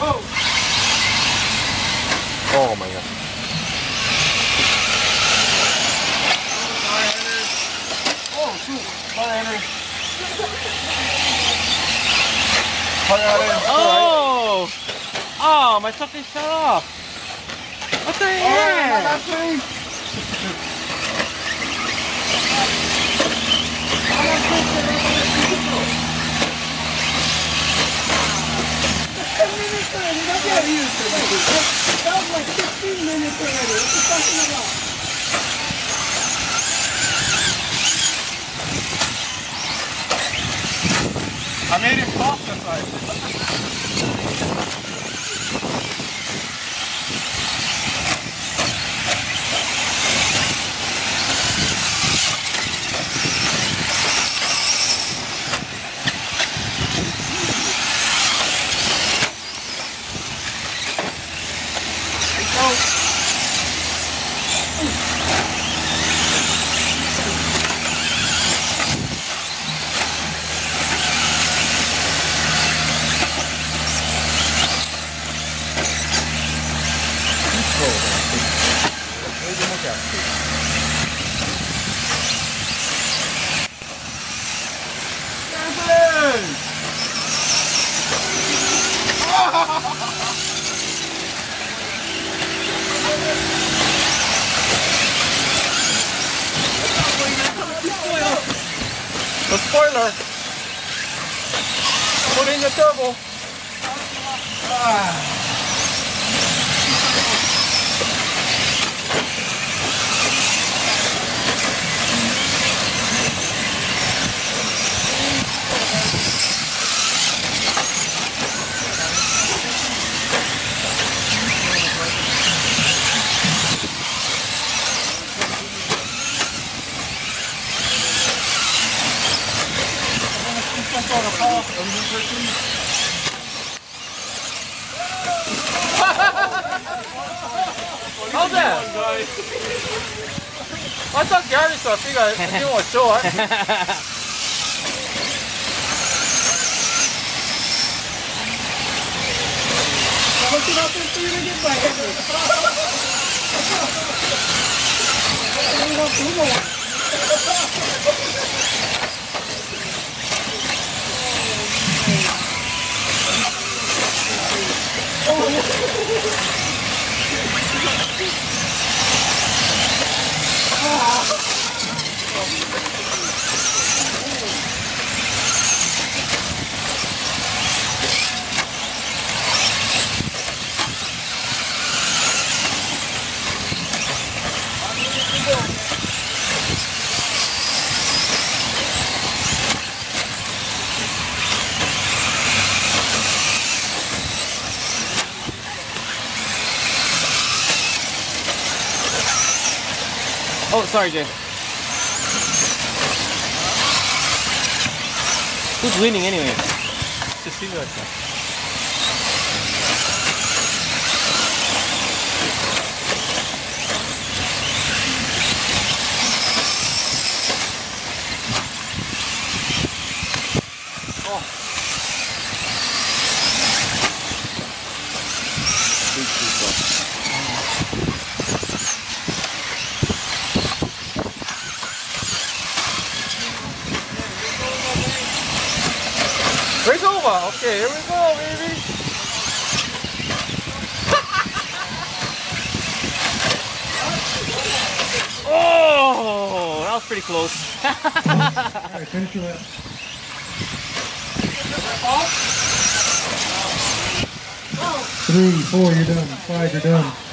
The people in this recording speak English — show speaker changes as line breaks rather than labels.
Whoa!
Oh my god.
Oh, shoot. Sorry, Henry. Sorry, Henry.
Oh! Oh, my fucking shut off. What the
Oh,
heck?
Amerik Kopf, das heißt. Time. The spoiler. Put in the turbo. Ah.
How's that? I thought Gary saw. I think I didn't want to show it.
Tapos tinapos ko yun Ой,
Oh, sorry, Jay. Who's winning anyway? Cecilia.
Race Okay, here we go, baby.
Oh, that was pretty close.
Alright, finish your lap. Three, four, you're done. Five, you're done.